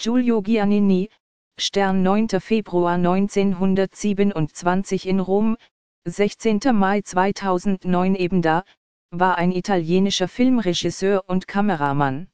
Giulio Giannini, Stern 9. Februar 1927 in Rom, 16. Mai 2009 eben da, war ein italienischer Filmregisseur und Kameramann.